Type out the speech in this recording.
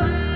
Bye.